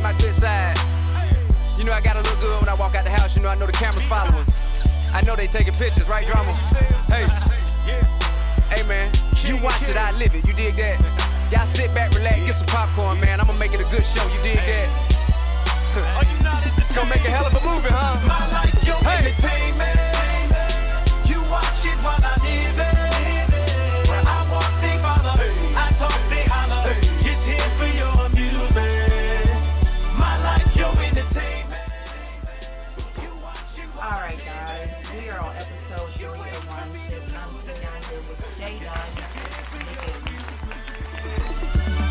get my good side. You know I gotta look good when I walk out the house. You know I know the camera's following. I know they taking pictures, right, drama? Hey, hey man, you watch it, I live it. You dig that? Y'all sit back, relax, get some popcorn, man. I'ma make it a good show. You dig that? It's gonna make a hell of a movie, huh? My life, your Hey. entertainment.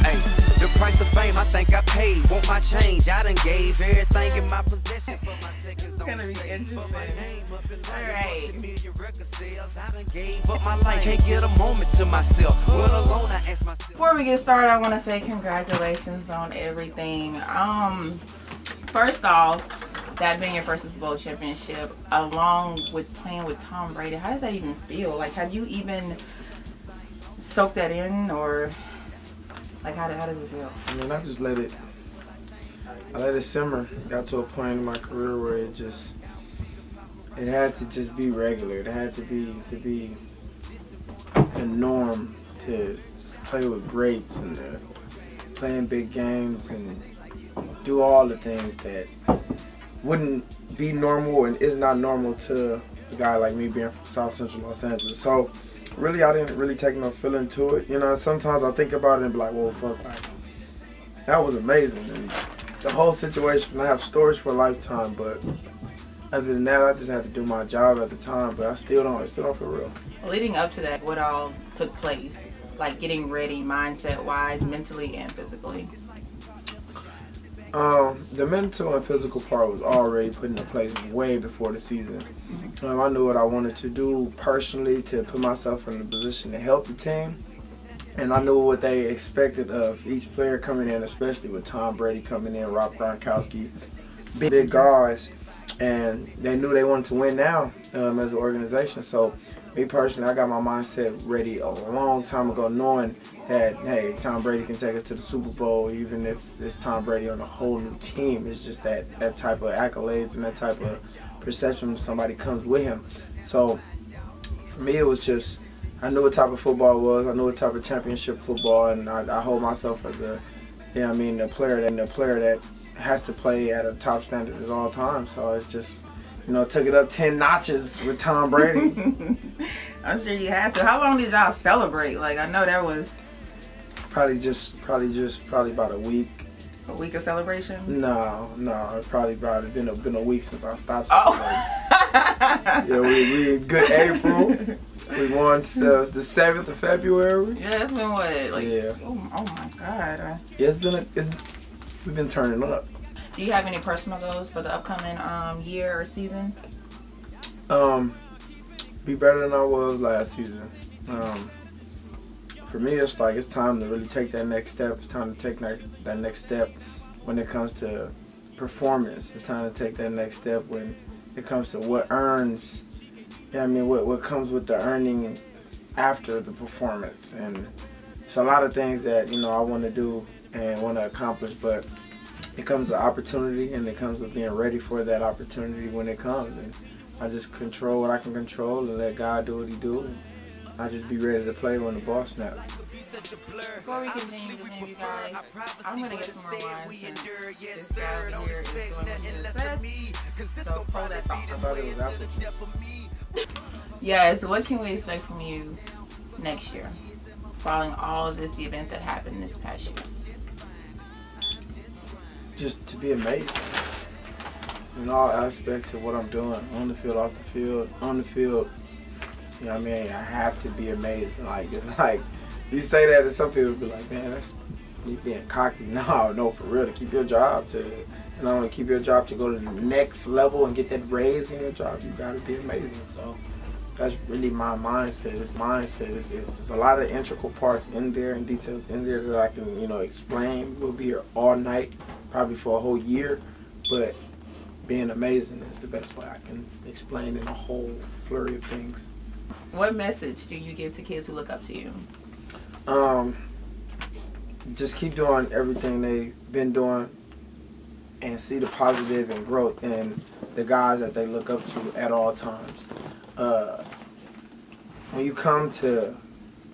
Hey, the price of fame, I think I paid. Want my change? I done gave everything in my possession for my seconds. It's gonna be interesting. Alright. I done gave up my life. Can't get a moment to myself. When alone, I ask myself. Before we get started, I want to say congratulations on everything. Um, first off, that being your first Super Bowl championship, along with playing with Tom Brady, how does that even feel? Like, have you even soaked that in, or like, how, how does it feel? I mean, I just let it, I let it simmer. Got to a point in my career where it just, it had to just be regular. It had to be to be the norm to play with greats and to play in big games and do all the things that wouldn't be normal and is not normal to a guy like me being from South Central Los Angeles. So really, I didn't really take no feeling to it. You know, sometimes I think about it and be like, well, fuck, that was amazing. And the whole situation, I have stories for a lifetime, but other than that, I just had to do my job at the time, but I still don't, I still don't feel real. Leading up to that, what all took place? Like getting ready, mindset wise, mentally and physically. Um, the mental and physical part was already put into place way before the season. Um, I knew what I wanted to do personally to put myself in a position to help the team. And I knew what they expected of each player coming in, especially with Tom Brady coming in, Rob Gronkowski, big, big guys. And they knew they wanted to win now um, as an organization. So, me personally, I got my mindset ready a long time ago, knowing that, hey, Tom Brady can take us to the Super Bowl, even if it's Tom Brady on a whole new team. It's just that, that type of accolades and that type of perception somebody comes with him. So, for me, it was just, I knew what type of football it was. I knew what type of championship football, and I, I hold myself as a, yeah, I mean, the player that, the player that has to play at a top standard at all times. So it's just, you know, took it up ten notches with Tom Brady. I'm sure you had to. How long did y'all celebrate? Like I know that was probably just, probably just, probably about a week. a week of celebration. No, no, it probably about been a, been a week since I stopped Oh. celebrating. Yeah, we we in good April. We won uh, the seventh of February. Yeah, it's been what? Like, Yeah. oh, oh my god. Yeah, it's been a, it's we've been turning up. Do you have any personal goals for the upcoming um year or season? Um, be better than I was last season. Um, for me, it's like it's time to really take that next step. It's time to take that, that next step when it comes to performance. It's time to take that next step when it comes to what earns. Yeah, I mean, what what comes with the earning after the performance, and it's a lot of things that you know I want to do and want to accomplish, but it comes with opportunity, and it comes with being ready for that opportunity when it comes. And I just control what I can control and let God do what He do. And I just be ready to play when the ball snaps. Before we continue with you guys, I'm gonna get some more wine since this guy over here is doing what he just said. So pull that I thought. thought it was apple. Yes, what can we expect from you next year? Following all of this, the events that happened this past year. Just to be amazing in all aspects of what I'm doing on the field, off the field, on the field. You know what I mean? I have to be amazing. Like it's like you say that, and some people be like, "Man, that's you being cocky." No, no, for real. To keep your job, to you know, to keep your job to go to the next level and get that raise in your job, you got to be amazing. So that's really my mindset. It's mindset. It's, it's, it's a lot of integral parts in there and details in there that I can, you know, explain. We'll be here all night, probably for a whole year, but being amazing is the best way I can explain in a whole flurry of things. What message do you give to kids who look up to you? Um, just keep doing everything they've been doing and see the positive and growth in the guys that they look up to at all times. Uh, when you come to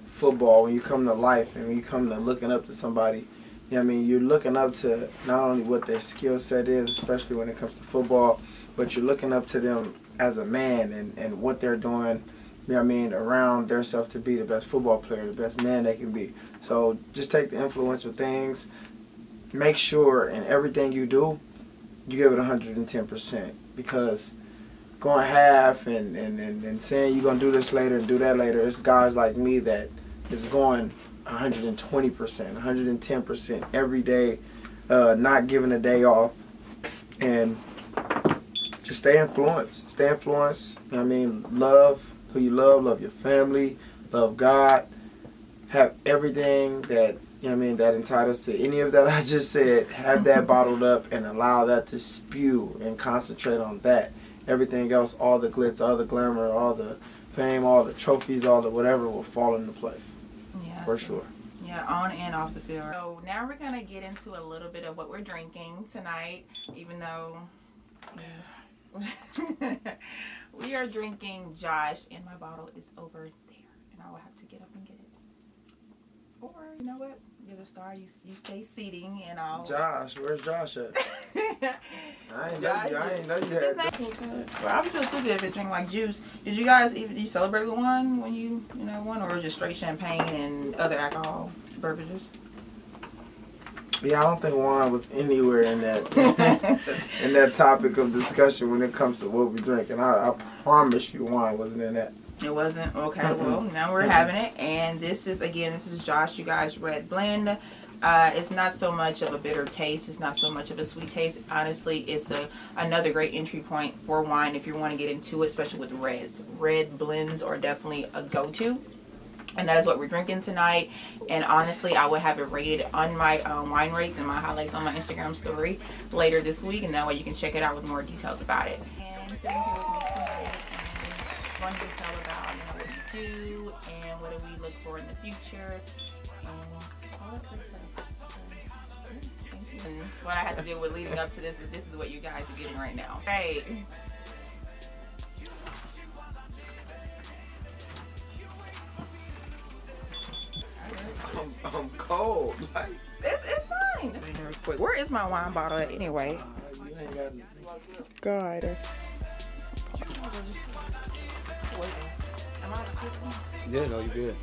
football, when you come to life, and when you come to looking up to somebody, I mean, you're looking up to not only what their skill set is, especially when it comes to football, but you're looking up to them as a man and, and what they're doing, you know what I mean, around themselves to be the best football player, the best man they can be. So just take the influential things, make sure in everything you do, you give it 110% because going half and, and, and, and saying you're going to do this later and do that later, it's guys like me that is going 120%, 110% every day, uh, not giving a day off, and just stay influenced. Stay influenced. I mean, love who you love, love your family, love God, have everything that you know I mean, that entitles to any of that I just said, have that bottled up and allow that to spew and concentrate on that. Everything else, all the glitz, all the glamour, all the fame, all the trophies, all the whatever will fall into place. For sure. Yeah, on and off the field. So now we're gonna get into a little bit of what we're drinking tonight, even though we are drinking Josh, and my bottle is over there, and I will have to get up and get it. Or you know what? Give a star. You you stay seating, and I'll. Josh, where's Josh at? I ain't know Josh you. I ain't know you Isn't had. that cool, I would feel too good if it drink like juice. Did you guys even you celebrate with wine when you you know one or just straight champagne and other alcohol beverages? Yeah, I don't think wine was anywhere in that in that topic of discussion when it comes to what we drink, and I, I promise you, wine wasn't in that. It wasn't okay. Mm-mm. Well, now we're Mm-mm. having it, and this is again, this is Josh. You guys red blend. Uh, it's not so much of a bitter taste. It's not so much of a sweet taste. Honestly, it's a another great entry point for wine if you want to get into it, especially with reds. Red blends are definitely a go-to. And that is what we're drinking tonight. And honestly, I will have it rated on my um, wine rates and my highlights on my Instagram story later this week. And that way you can check it out with more details about it. Do and what do we look for in the future. And all that good stuff. And what I had to do with leading up to this is this is what you guys are getting right now. Right. I'm, I'm cold. Like, It's, it's fine. Where is my wine bottle at anyway? you got God. Am I cooking? Yeah, oh, no, you good.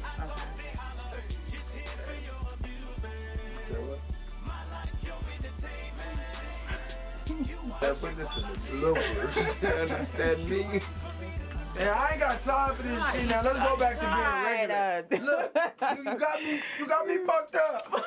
I put this in the bloopers. You understand me? Yeah, I ain't got time for this shit. Now let's go back to being regular. Look, you, you got me. You got me fucked up.